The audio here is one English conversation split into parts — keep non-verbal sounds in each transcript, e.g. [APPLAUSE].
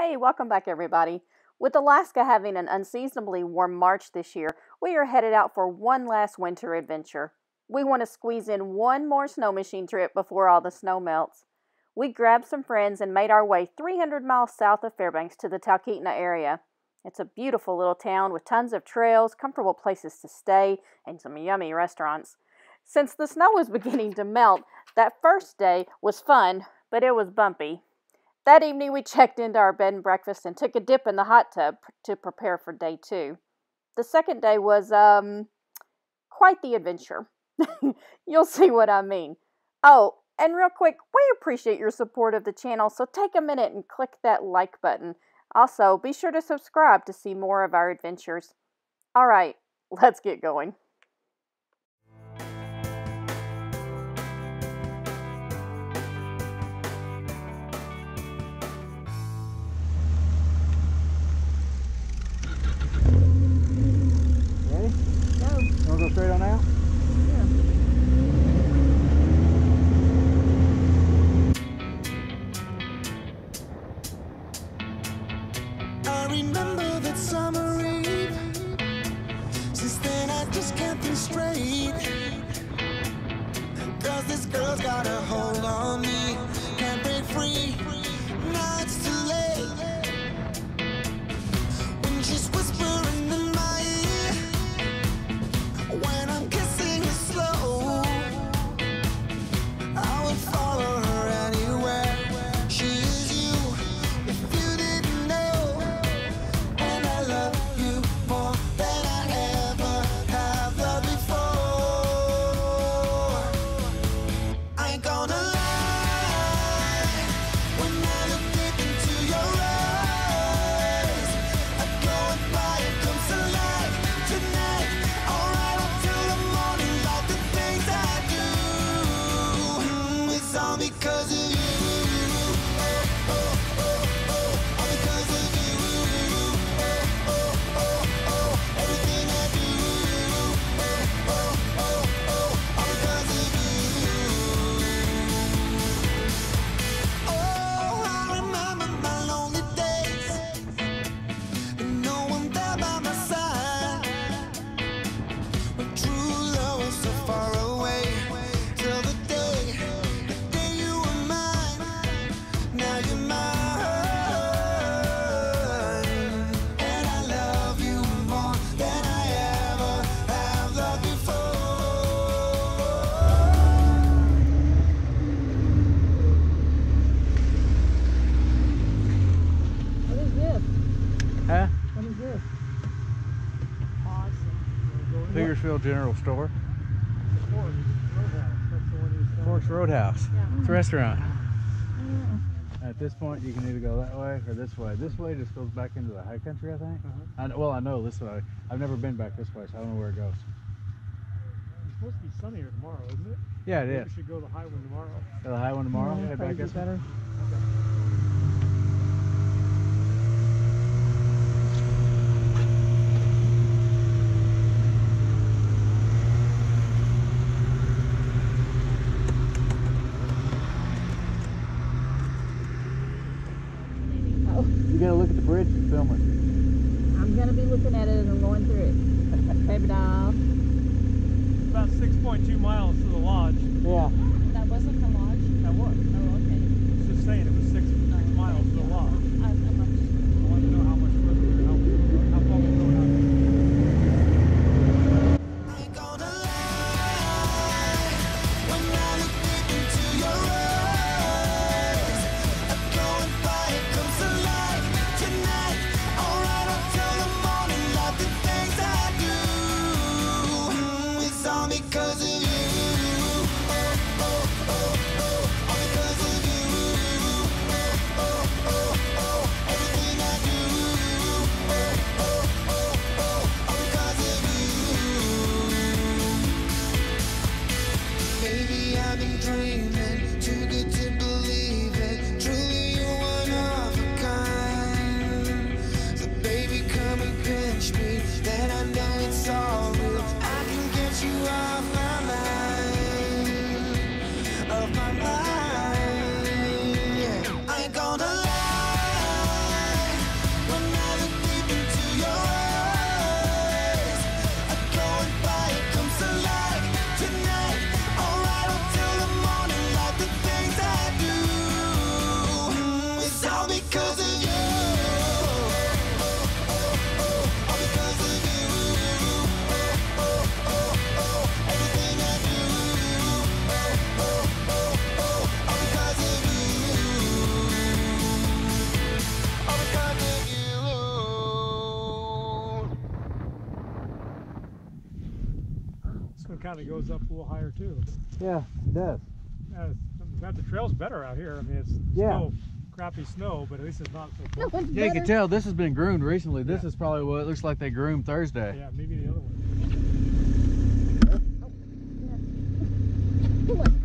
Hey, welcome back, everybody. With Alaska having an unseasonably warm March this year, we are headed out for one last winter adventure. We want to squeeze in one more snow machine trip before all the snow melts. We grabbed some friends and made our way 300 miles south of Fairbanks to the Talkeetna area. It's a beautiful little town with tons of trails, comfortable places to stay, and some yummy restaurants. Since the snow was [LAUGHS] beginning to melt, that first day was fun, but it was bumpy. That evening, we checked into our bed and breakfast and took a dip in the hot tub to prepare for day two. The second day was, um, quite the adventure. [LAUGHS] You'll see what I mean. Oh, and real quick, we appreciate your support of the channel, so take a minute and click that like button. Also, be sure to subscribe to see more of our adventures. All right, let's get going. Straight on out? I remember that summer eve. Since then, I just can't think straight. Cause this girl's got a hold on General Store. Forks Roadhouse. It's a restaurant. At this point, you can either go that way or this way. This way just goes back into the high country, I think. Uh-huh. I kn- well, I know this way. I've never been back this way, so I don't know where it goes. It's supposed to be sunnier tomorrow, isn't it? Yeah, it Maybe is. We should go to the high one tomorrow. Go the high one tomorrow. Yeah, Head back this better. Oh, You gotta look at the bridge and film it. I'm gonna be looking at it and I'm going through it. [LAUGHS] Baby doll. About 6.2 miles to the lodge. Yeah. Kind of goes up a little higher too. Yeah, it does. Yeah, I'm glad the trail's better out here. I mean, it's Yeah. snow, crappy snow, but at least it's not so [LAUGHS] cold. it's Yeah, you can tell this has been groomed recently. This Yeah. is probably what it looks like they groomed Thursday. Yeah, maybe the other one. [LAUGHS]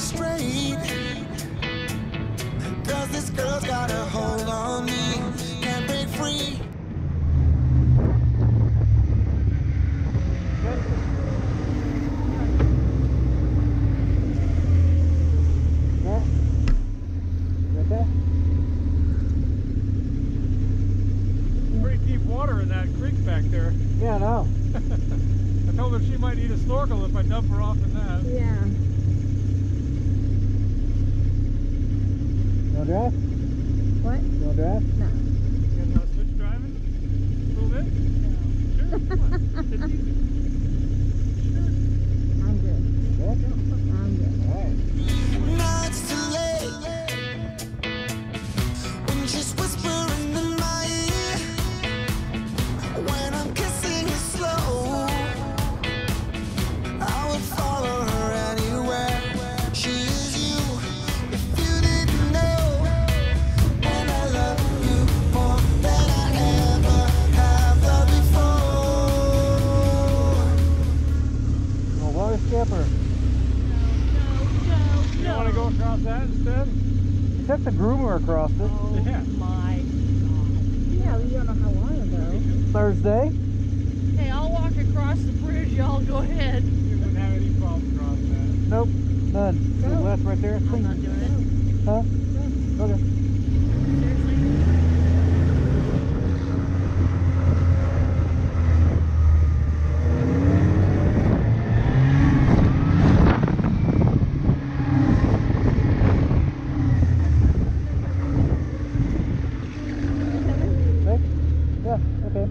straight. Cause this girl's got a hold on me. Can't break free. Pretty deep water in that creek back there. Yeah, no. I told her she might need a snorkel if I dump her off in that. Yeah. You want to drive? What? You want to drive? No. You guys want to switch driving? A little bit? [LAUGHS] Sure, come on. It's easy. I'm good. I'm good. Now it's before. Well, water skipper. You want to go across that instead? You took the groomer across it oh Yeah. Yeah, we don't know how long ago. Thursday. Okay, I'll walk across the bridge. Y'all go ahead. You wouldn't have any problem crossing that. Nope, none. To the left right there. I'm not doing it. Huh? Okay. Seriously? Hey? Yeah, okay.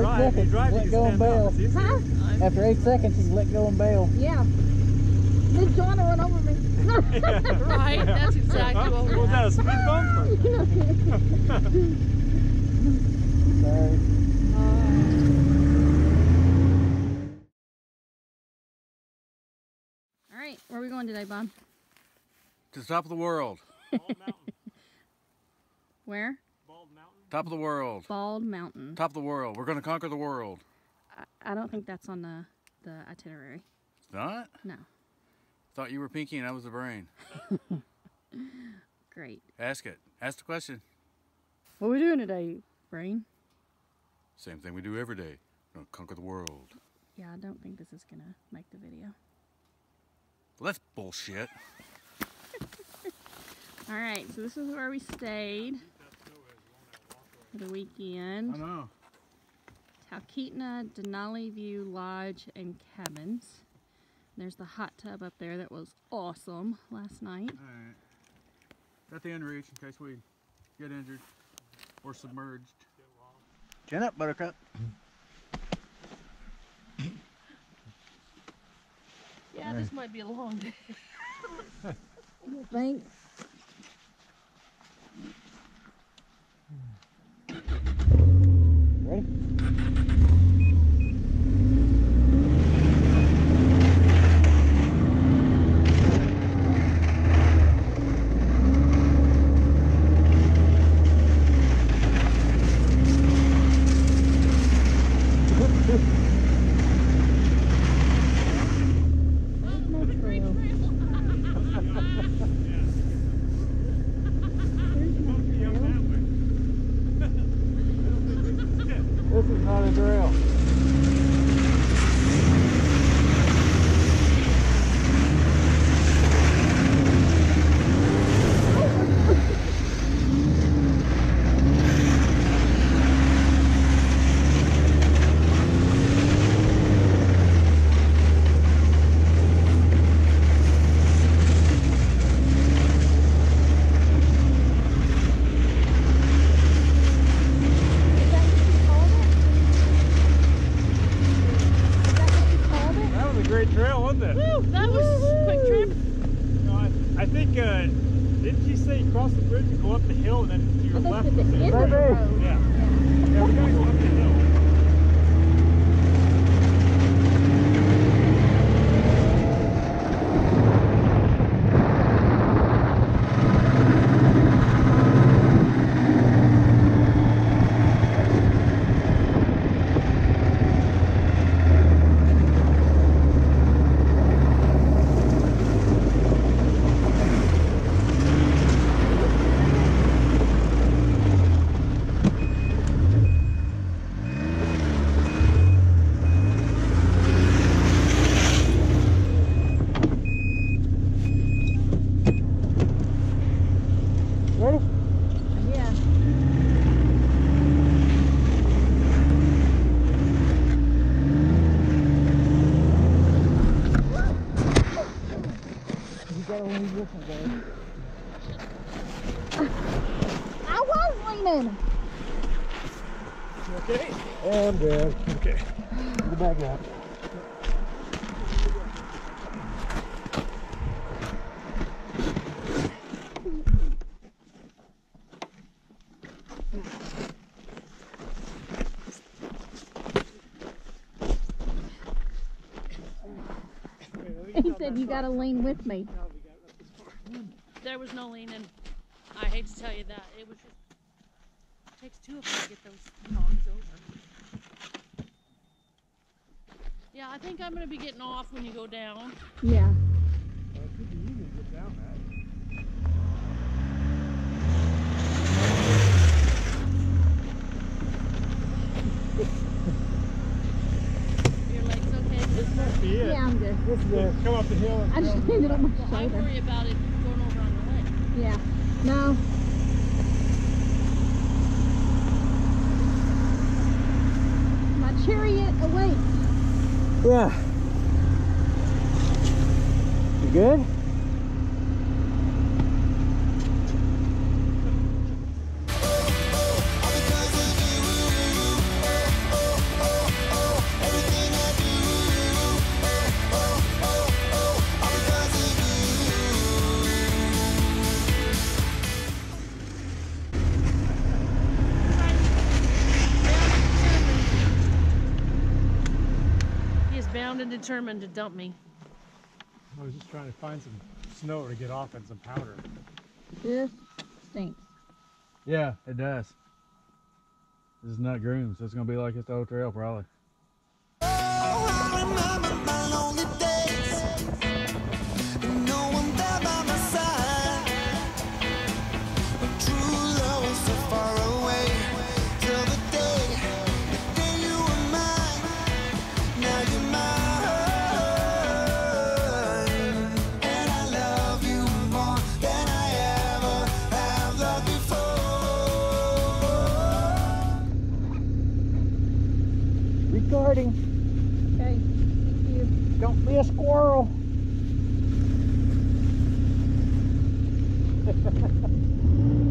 Eight drive. You drive, let you go can and bail. Huh? After eight seconds, you can let go and bail. Yeah. Then John will run over me. [LAUGHS] [LAUGHS] Right, that's exactly what Was will that a speed bump? or- Sorry. All right, where are we going today, Bob? To the top of the world. Bald [LAUGHS] Mountain. Where? Top of the world. Bald Mountain. Top of the world. We're going to conquer the world. I, I don't think that's on the, the itinerary. It's not? No. Thought you were Pinky and I was the brain. [LAUGHS] Great. Ask it. Ask the question. What are we doing today, Brain? Same thing we do every day. We're going to conquer the world. Yeah, I don't think this is going to make the video. Well, that's bullshit. [LAUGHS] All right, so this is where we stayed for the weekend. I know. Talkeetna Denali View Lodge and Cabins. There's the hot tub up there that was awesome last night. All right. Got the inReach in case we get injured or submerged. Chin up, Buttercup. Yeah, this might be a long day. Think. Ready? This is not a trail. That was a great trail, wasn't it? Woo, that was a quick trip. No, I, I think, uh, didn't she say cross the bridge and go up the hill and then to your left? Yeah. Yeah, we gotta go up the hill. Ready? Yeah. You gotta lean this one, baby. I was leaning. You okay? Yeah, I'm good. Okay. Go back up. He said you gotta lean with me. There was no leaning. I hate to tell you that. It was just it takes two of us to get those dogs over. Yeah, I think I'm gonna be getting off when you go down. Yeah. Well, it could be easy to get down that. Your legs okay? This must be it. Yeah, I'm good. This is Yeah, it. Come up the hill and I just landed on my Well, I shoulder. worry about it going over on the leg. Yeah. No. My chariot awaits. Yeah. You good? Determined to dump me. I was just trying to find some snow to get off and some powder. This stinks. Yeah, it does. This is not groomed, so it's gonna be like it's the old trail probably. Oh, Recording. Okay. Thank you. Don't be a squirrel. [LAUGHS]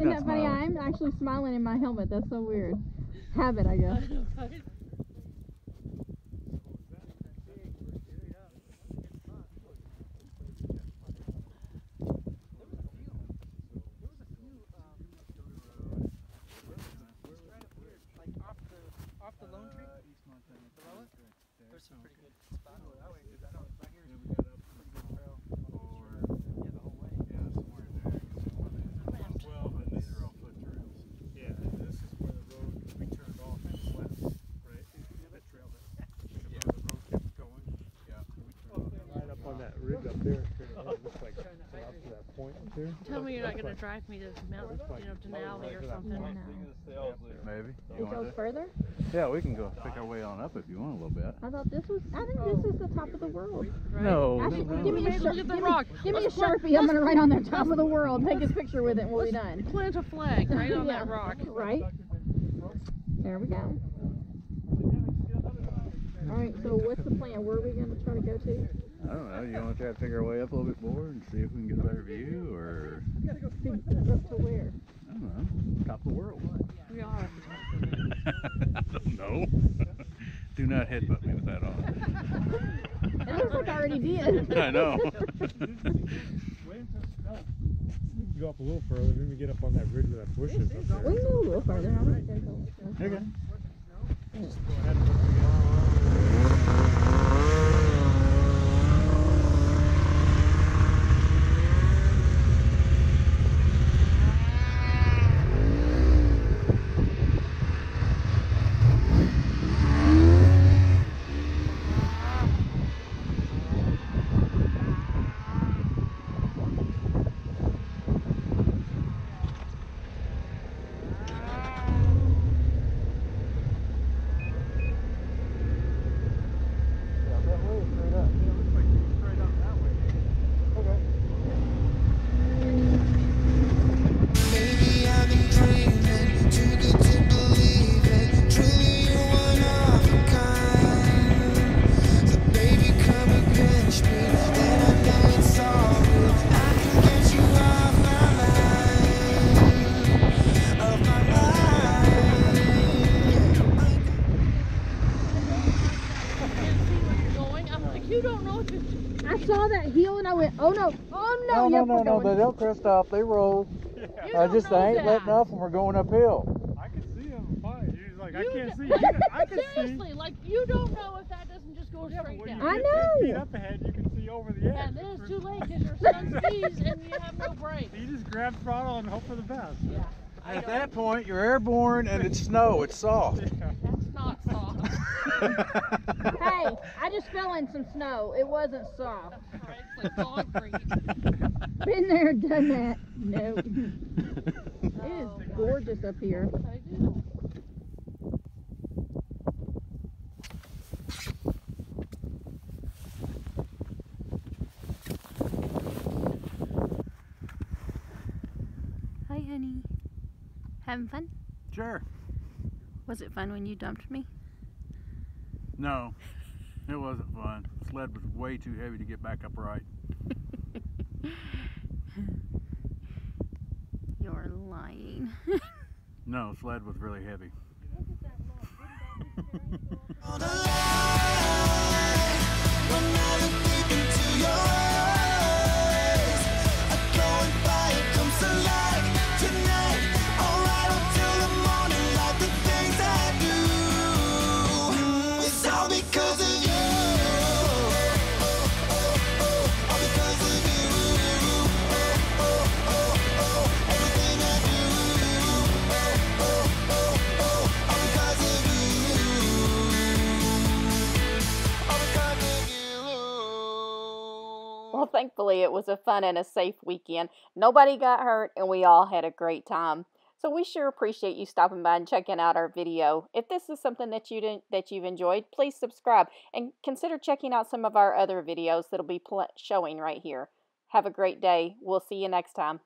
She's Isn't not that funny? I'm actually smiling in my helmet. That's so weird. Habit, I guess. [LAUGHS] Um, uh, like off the off the Lone Tree. Below it. There's some pretty good spots. Yeah, the whole way. Yeah, this is where the road we turned off and west, right? That trail that the road kept going. Right up on that ridge up there, straight ahead, looks like up to that point up there. Tell me you're not gonna drive me to Mount, you know, Denali or something. Maybe. It You want goes further? Yeah, we can go pick our way on up if you want a little bit. I thought this was. I think this oh. is the top of the world. Right? No, Actually, no, give me a Hey, sharp. look give rock. Me, give me a sharpie. I'm gonna write on there, top of the world. Take his picture with it, and we'll be done. Plant a flag right on Yeah. that rock. Right. There we go. All right. So what's the plan? Where are we gonna try to go to? I don't know. You want to try to pick our way up a little bit more and see if we can get a better view, or We got To, go see up to where? I don't know, top of the world. We are. [LAUGHS] I don't know. Do not headbutt me with that on. It looks like I already did. [LAUGHS] I know. Go up a little further, then we get up on that ridge with that bushes up we can go a little further. I'm not gonna go. Okay. No, we're no, no. going. They don't crest off. They roll. You I just I ain't that. letting up when we're going uphill. I can see him fine. He's like, I You can't see. You can- I can see. Like you don't know if that doesn't just go Yeah, straight when you down. I get 10 feet know. up ahead, you can see over the edge. And then it's too [LAUGHS] late because your son skis and you have no brakes. You just grab throttle and hope for the best. Yeah. At that point, you're airborne and it's snow. It's soft. [LAUGHS] That's not soft. [LAUGHS] Hey, I just fell in some snow. It wasn't soft. Right? It's like concrete. Been there, done that. No. [LAUGHS] It is gorgeous up here. Hi, honey. Having fun? Sure. Was it fun when you dumped me? No, it wasn't fun. Sled was way too heavy to get back upright. [LAUGHS] You're lying. No, sled was really heavy. [LAUGHS] [LAUGHS] Thankfully, it was a fun and a safe weekend. Nobody got hurt, and we all had a great time. So we sure appreciate you stopping by and checking out our video. If this is something that you didn't, that you've enjoyed, please subscribe and consider checking out some of our other videos that'll be showing right here. Have a great day. We'll see you next time.